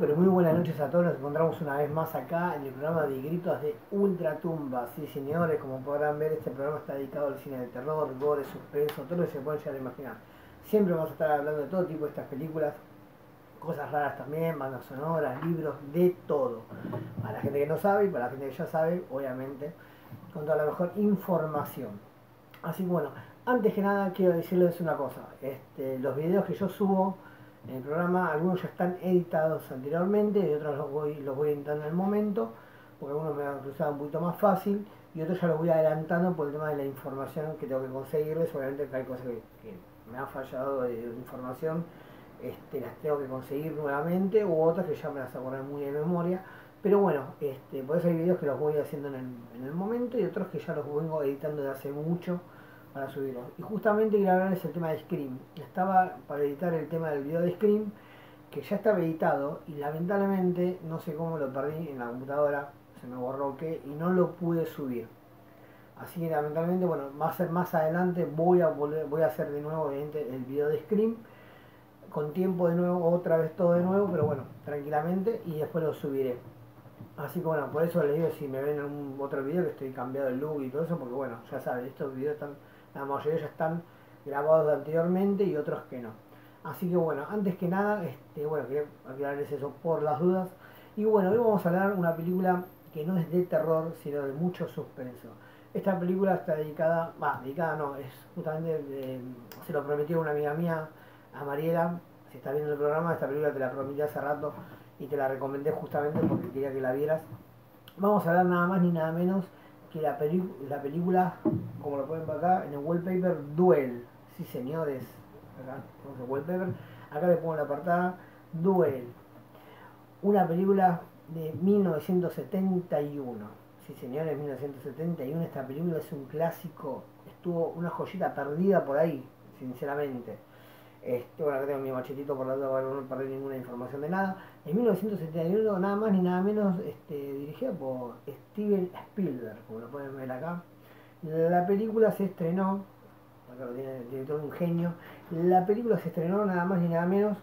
pero muy buenas noches a todos. Nos encontramos una vez más acá en el programa de Gritos de Ultratumba. Sí, señores, como podrán ver, este programa está dedicado al cine de terror, gore, suspenso, todo lo que se pueden llegar a imaginar. Siempre vamos a estar hablando de todo tipo de estas películas, cosas raras también, bandas sonoras, libros, de todo. Para la gente que no sabe y para la gente que ya sabe, obviamente, con toda la mejor información. Así que bueno, antes que nada quiero decirles una cosa. Este, los videos que yo subo en el programa, algunos ya están editados anteriormente y otros los voy, los voy editando en el momento, porque algunos me han cruzado un poquito más fácil y otros ya los voy adelantando por el tema de la información que tengo que conseguirles. Obviamente hay cosas que, me han fallado de, información, este, las tengo que conseguir nuevamente, u otras que ya me las acordé muy de memoria. Pero bueno, este, por eso hay videos que los voy haciendo en el, en el momento y otros que ya los vengo editando de hace mucho para subirlo. Y justamente quería hablarles el tema de Scream. Estaba para editar el tema del video de Scream, que ya estaba editado y lamentablemente no sé cómo lo perdí en la computadora, se me borró que y no lo pude subir. Así que lamentablemente, bueno, más, más adelante voy a volver, voy a hacer de nuevo el video de Scream con tiempo de nuevo, otra vez todo de nuevo, pero bueno, tranquilamente y después lo subiré. Así que bueno, por eso les digo si me ven en un otro video que estoy cambiado el look y todo eso, porque bueno, ya saben, estos videos están la mayoría ya están grabados anteriormente y otros que no. Así que bueno, antes que nada, este, bueno, quería aclararles eso por las dudas. Y bueno, hoy vamos a hablar de una película que no es de terror, sino de mucho suspenso. Esta película está dedicada, va, dedicada no, es justamente, se lo prometió una amiga mía, a Mariela, si está viendo el programa, esta película te la prometí hace rato y te la recomendé justamente porque quería que la vieras. Vamos a hablar nada más ni nada menos que la, la película, como lo pueden ver acá, en el wallpaper Duel. Sí, señores. Acá el wallpaper. Acá les pongo la apartada Duel. Una película de 1971. Sí, señores, 1971. Esta película es un clásico. Estuvo una joyita perdida por ahí, sinceramente. Este, bueno, acá tengo mi machetito por la duda para no perder ninguna información de nada. En 1971, nada más ni nada menos, este, dirigida por Steven Spielberg, como lo pueden ver acá. La película se estrenó, acá lo tiene el director un genio, la película se estrenó nada más ni nada menos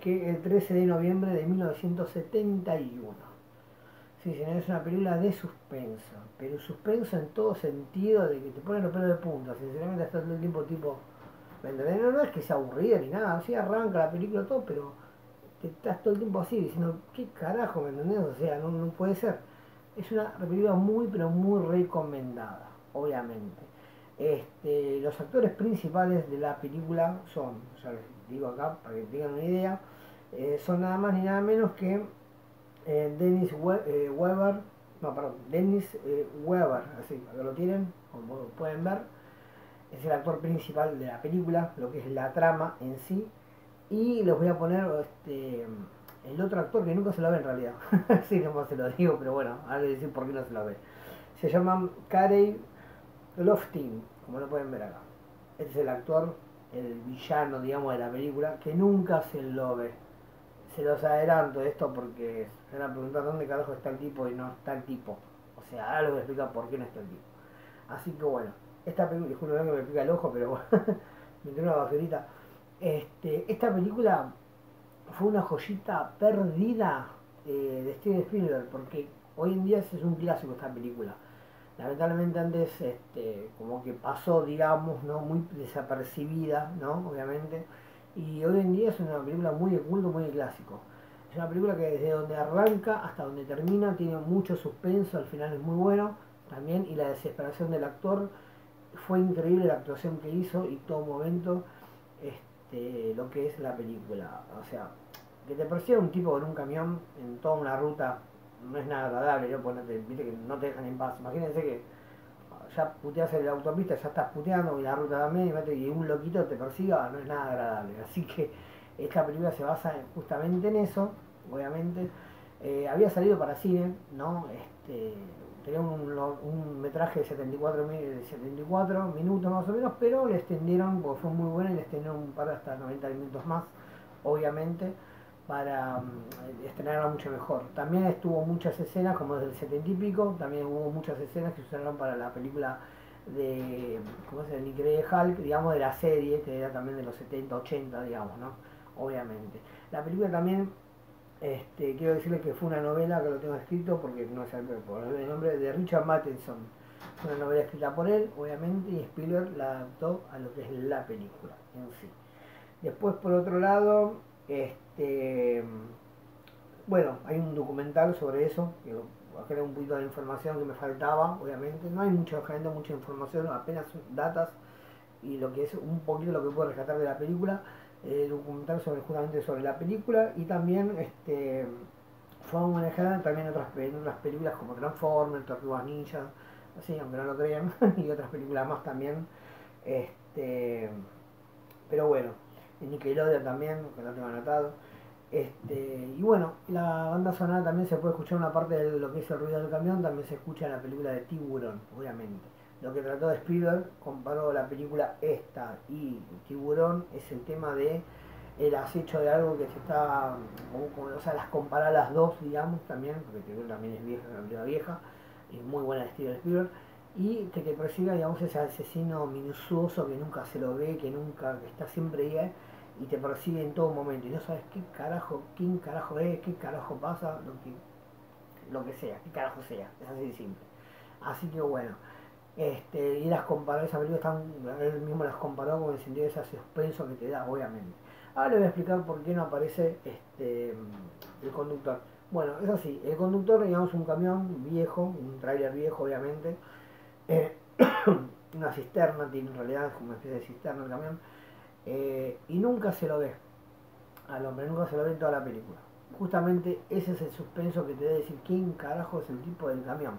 que el 13 de noviembre de 1971. Sí, es una película de suspenso, pero suspenso en todo sentido, de que te pone los pelos de punta, sinceramente hasta todo el tiempo tipo ¿Me No, es que sea aburrida ni nada, así arranca la película todo, pero te estás todo el tiempo así diciendo, ¿qué carajo, me entendés? O sea, no, no puede ser. Es una película muy, pero muy recomendada, obviamente. Este, los actores principales de la película son, ya les digo acá para que tengan una idea, eh, son nada más ni nada menos que eh, Dennis eh, Weber, no, perdón, Dennis Weber, así, acá lo tienen, como pueden ver es el actor principal de la película, lo que es la trama en sí. Y les voy a poner este, el otro actor que nunca se lo ve en realidad. sí, no se lo digo, pero bueno, ahora les decir por qué no se lo ve. Se llama Carey Loftin, como lo pueden ver acá. Este es el actor, el villano, digamos, de la película, que nunca se lo ve. Se los adelanto esto porque se van a preguntar dónde carajo está el tipo y no está el tipo. O sea, ahora les voy a explicar por qué no está el tipo. Así que bueno, esta película, que me pica el ojo, pero bueno, una. Este, esta película fue una joyita perdida eh, de Steven Spielberg, porque hoy en día es un clásico esta película. Lamentablemente antes este, como que pasó, digamos, ¿no? muy desapercibida, ¿no? Obviamente. Y hoy en día es una película muy de culto, muy de clásico. Es una película que desde donde arranca hasta donde termina tiene mucho suspenso, al final es muy bueno también, y la desesperación del actor fue increíble la actuación que hizo y todo momento este, lo que es la película. O sea, que te persiga un tipo con un camión en toda una ruta no es nada agradable, ¿no? Que no te dejan en paz. Imagínense que ya puteas en la autopista, ya estás puteando y la ruta también, y un loquito te persiga, no es nada agradable. Así que esta película se basa justamente en eso, obviamente. Eh, había salido para cine, ¿no? Este, tenía un, metraje de 74, 74 minutos más o menos, pero le extendieron, porque fue muy bueno, y le extendieron un par hasta 90 minutos más, obviamente, para um, estrenarla mucho mejor. También estuvo muchas escenas, como desde el 70 y pico, también hubo muchas escenas que se usaron para la película de, ¿cómo se llama? Increíble Hulk, digamos, de la serie, que era también de los 70, 80, digamos, ¿no? Obviamente. La película también Este, quiero decirles que fue una novela que lo tengo escrito porque no por el nombre de Richard Matheson. Fue una novela escrita por él, obviamente, y Spielberg la adaptó a lo que es la película en sí. Después, por otro lado, este, bueno, hay un documental sobre eso, que era un poquito de información que me faltaba, obviamente. No hay mucha gente, mucha información, apenas datas y lo que es un poquito lo que puedo rescatar de la película eh, documental sobre justamente sobre la película y también este fue manejada también otras, en otras películas como Transformers, Tortugas Ninja, así, aunque no lo crean, y otras películas más también. Este, pero bueno, en Nickelodeon también, que lo tengo anotado. Este, y bueno, la banda sonora también se puede escuchar una parte de lo que es el ruido del camión, también se escucha en la película de Tiburón, obviamente. Lo que trató de Spielberg, comparó la película esta y Tiburón, es el tema de el acecho de algo que se está, o, sea, las comparar las dos, digamos, también, porque Tiburón también es vieja, una película vieja, y muy buena de Steven Spielberg, y que te persiga, digamos, ese asesino minucioso que nunca se lo ve, que nunca, que está siempre ahí, y te persigue en todo momento, y no sabes qué carajo, quién carajo es, qué carajo pasa, lo que, lo que sea, qué carajo sea, es así de simple. Así que bueno, este, y las comparó, esa película están, él mismo las comparó con el sentido de ese suspenso que te da, obviamente. Ahora le voy a explicar por qué no aparece este, el conductor. Bueno, es así, el conductor, digamos, un camión viejo, un trailer viejo, obviamente, eh, una cisterna, tiene en realidad como una especie de cisterna el camión, eh, y nunca se lo ve al hombre, nunca se lo ve en toda la película. Justamente ese es el suspenso que te debe decir quién carajo es el tipo del camión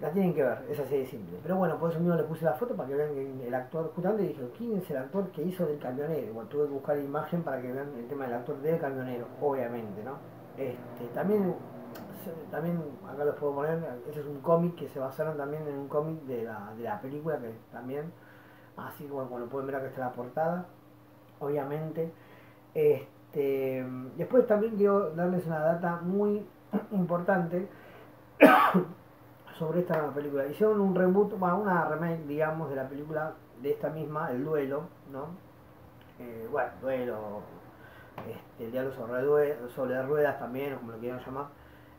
la tienen que ver, es así de simple. Pero bueno, por eso mismo le puse la foto para que vean el actor, justamente dije, ¿quién es el actor que hizo del camionero? Bueno, tuve que buscar imagen para que vean el tema del actor del camionero, obviamente, ¿no? Este, también, también, acá los puedo poner, ese es un cómic que se basaron también en un cómic de la, de la película, que también, así como bueno, pueden ver acá está la portada, obviamente. Este, después también quiero darles una data muy importante sobre esta película. Hicieron un reboot, una remake, digamos, de la película de esta misma, El Duelo, ¿no? Eh, bueno, Duelo, este, el diálogo sobre, ruedas también, o como lo quieran llamar,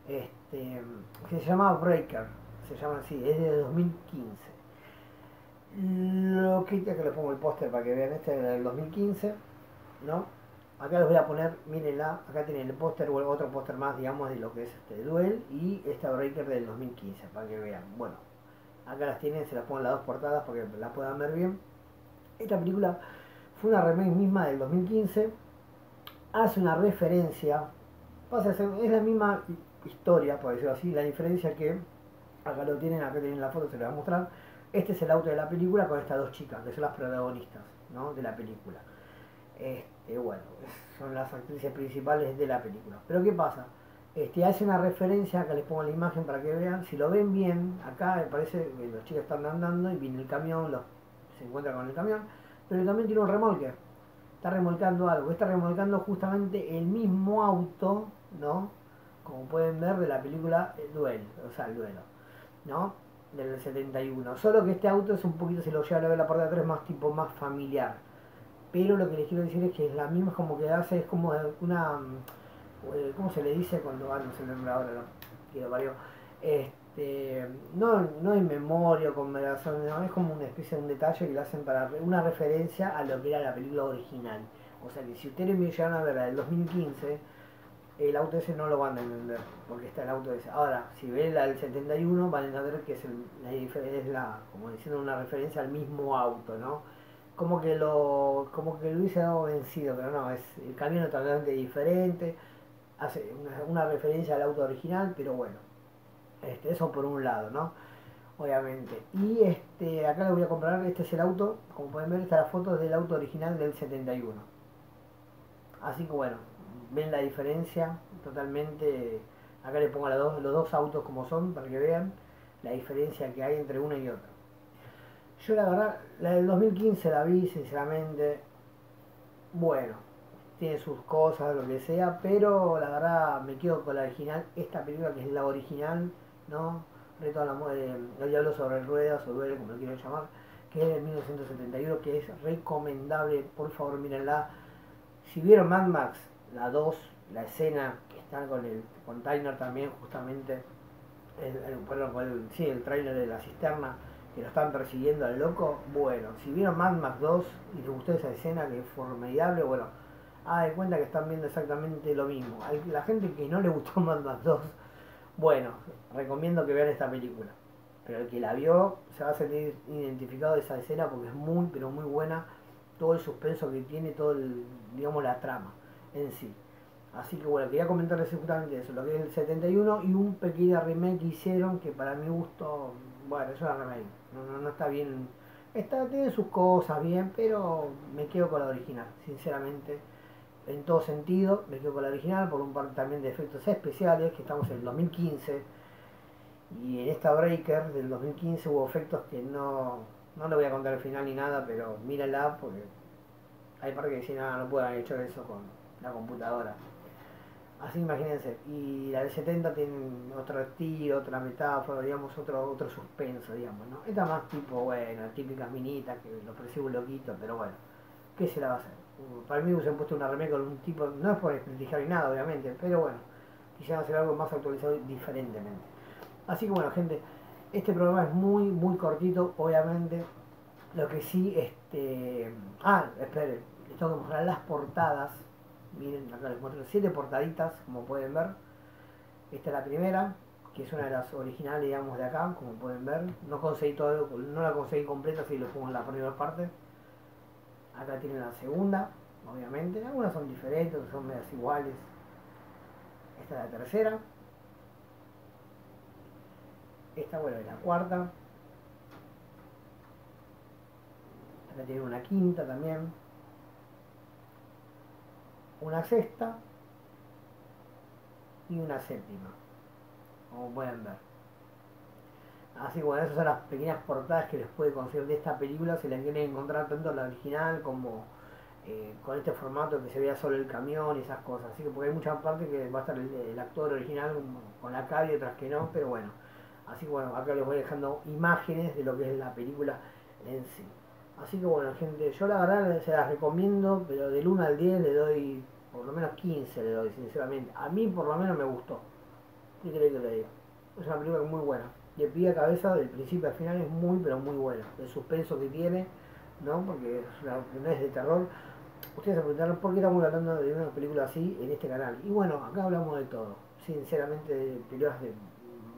este, que se llama Breaker, se llama así, es de 2015. Lo que que le pongo el póster para que vean este del 2015, ¿no? Acá les voy a poner, mírenla, acá tienen el póster o otro póster más, digamos, de lo que es este Duel y esta Breaker del 2015, para que vean. Bueno, acá las tienen, se las pongo las dos portadas para que las puedan ver bien. Esta película fue una remake misma del 2015, hace una referencia, pasa a es la misma historia, por decirlo así, la diferencia que, acá lo tienen, acá tienen la foto, se les va a mostrar, este es el auto de la película con estas dos chicas, que son las protagonistas ¿no? de la película. Este, bueno, son las actrices principales de la película. Pero ¿qué pasa? Este, hace una referencia, acá les pongo la imagen para que vean, si lo ven bien, acá me parece que los chicos están andando y viene el camión, los, se encuentra con el camión, pero también tiene un remolque, está remolcando algo, está remolcando justamente el mismo auto, ¿no? Como pueden ver de la película El Duelo, o sea, el duelo, ¿no? Del 71. Solo que este auto es un poquito, si lo lleva a ver la parte de atrás, más tipo más familiar pero lo que les quiero decir es que es la misma como que hace, es como una, eh, ¿cómo se le dice cuando, ah, no se le ahora, no, quiero varios, este, no, no memoria o conversación, no, es como una especie de un detalle que le hacen para una referencia a lo que era la película original. O sea que si ustedes me llegan a ver la del 2015, el auto ese no lo van a entender, porque está el auto ese. Ahora, si ven la del 71, van a entender que es, el, es la, como diciendo una referencia al mismo auto, ¿no? Como que lo como que lo hubiese dado vencido, pero no, es el camino totalmente diferente, hace una, referencia al auto original, pero bueno, este, eso por un lado, ¿no? Obviamente. Y este, acá les voy a comprar, este es el auto, como pueden ver, esta es la foto del auto original del 71. Así que bueno, ven la diferencia totalmente, acá les pongo los dos, los dos autos como son, para que vean la diferencia que hay entre uno y otro. Yo la verdad, la del 2015 la vi, sinceramente, bueno, tiene sus cosas, lo que sea, pero la verdad me quedo con la original, esta película que es la original, ¿no? Reto a la muerte, el diablo sobre ruedas o duele, como lo quiero llamar, que es de 1971, que es recomendable, por favor mírenla. Si vieron Mad Max la 2, la escena que está con el container también, justamente, el, el, sí, el trailer de la cisterna, que lo están persiguiendo al loco, bueno, si vieron Mad Max 2 y les gustó esa escena que fue formidable, bueno, ah, de cuenta que están viendo exactamente lo mismo. La gente que no le gustó Mad Max 2, bueno, recomiendo que vean esta película. Pero el que la vio se va a sentir identificado de esa escena porque es muy, pero muy buena. Todo el suspenso que tiene, todo el, digamos, la trama en sí. Así que bueno, quería comentarles justamente eso, lo que es el 71 y un pequeño remake que hicieron que para mi gusto, bueno, es una remake, no, no, está bien, está, tiene sus cosas bien, pero me quedo con la original, sinceramente, en todo sentido, me quedo con la original por un par también de efectos especiales, que estamos en el 2015, y en esta Breaker del 2015 hubo efectos que no, no le voy a contar el final ni nada, pero mírenla porque hay partes que dicen, nada, no puedo haber hecho eso con la computadora. Así imagínense. Y la del 70 tiene otro estilo, otra metáfora, digamos, otro, otro suspenso, digamos, ¿no? Esta más tipo, bueno, típica minita que lo percibe un loquito, pero bueno, ¿qué se la va a hacer? Para mí se han puesto una remake con un tipo, no es por desprestigiar ni nada, obviamente, pero bueno, quisieran hacer algo más actualizado diferentemente. Así que bueno, gente, este programa es muy, muy cortito, obviamente. Lo que sí, este... Ah, esperen, les tengo que mostrar las portadas Miren, acá les muestro siete portaditas, como pueden ver. Esta es la primera, que es una de las originales, digamos, de acá, como pueden ver. No conseguí todo, no la conseguí completa, si lo pongo en la primera parte. Acá tienen la segunda, obviamente. Algunas son diferentes, son medias iguales. Esta es la tercera. Esta, bueno, es la cuarta. Acá tiene una quinta también una sexta y una séptima, como pueden ver. Así que bueno, esas son las pequeñas portadas que les puede conseguir de esta película, si la quieren encontrar tanto la original como eh, con este formato que se vea solo el camión y esas cosas. Así que porque hay muchas partes que va a estar el, actor original con la cara y otras que no, pero bueno. Así que bueno, acá les voy dejando imágenes de lo que es la película en sí. Así que bueno, gente, yo la verdad se las recomiendo, pero del 1 al 10 le doy por lo menos 15 le doy, sinceramente. A mí por lo menos me gustó. ¿Qué crees que le diga? Es una película muy buena. De pie a cabeza, del principio al final, es muy, pero muy buena. El suspenso que tiene, ¿no? Porque una, no es de terror. Ustedes se preguntarán por qué estamos hablando de una película así en este canal. Y bueno, acá hablamos de todo. Sinceramente, de películas de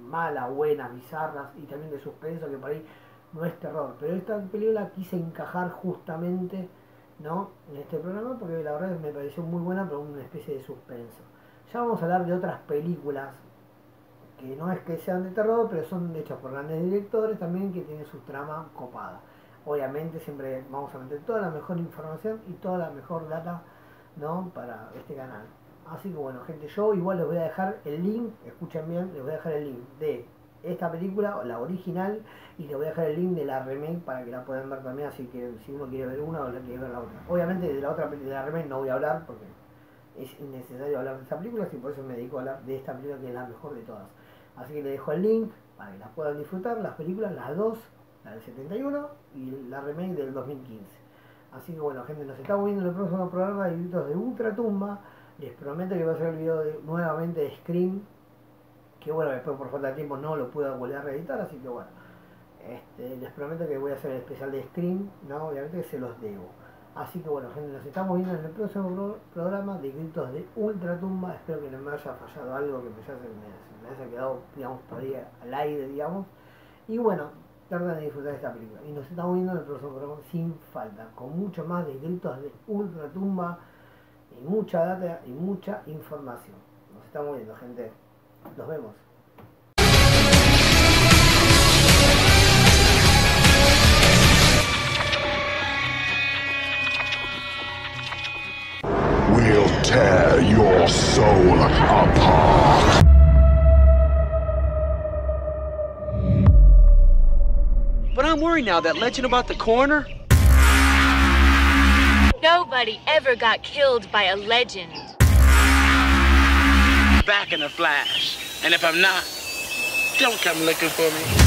malas, buenas, bizarras y también de suspenso, que por ahí no es terror. Pero esta película quise encajar justamente ¿no? en este programa porque la verdad me pareció muy buena, pero una especie de suspenso. Ya vamos a hablar de otras películas que no es que sean de terror, pero son hechas por grandes directores también que tienen su trama copada. Obviamente siempre vamos a meter toda la mejor información y toda la mejor data ¿no? para este canal. Así que bueno, gente, yo igual les voy a dejar el link, escuchen bien, les voy a dejar el link de esta película, la original, y les voy a dejar el link de la remake para que la puedan ver también, así que si uno quiere ver una o quiere ver la otra. Obviamente de la otra de la remake no voy a hablar porque es innecesario hablar de esta película, y por eso me dedico a hablar de esta película que es la mejor de todas. Así que les dejo el link para que las puedan disfrutar, las películas, las dos, la del 71 y la remake del 2015. Así que bueno, gente, nos estamos viendo en el próximo programa de gritos de. Les prometo que va a ser el video nuevamente de Scream que bueno, después por falta de tiempo no lo pude volver a reeditar, así que bueno, este, les prometo que voy a hacer el especial de Scream, ¿no? obviamente que se los debo. Así que bueno, gente, nos estamos viendo en el próximo programa de Gritos de Ultratumba. Espero que no me haya fallado algo, que me, haya, quedado, digamos, todavía al aire, digamos. Y bueno, traten de disfrutar de esta película. Y nos estamos viendo en el próximo programa sin falta, con mucho más de Gritos de Ultratumba y mucha data y mucha información. Nos estamos viendo, gente. Nos vemos. We'll tear your soul apart. But I'm worried now, that legend about the coroner? Nobody ever got killed by a legend back in a flash. And if I'm not, don't come looking for me.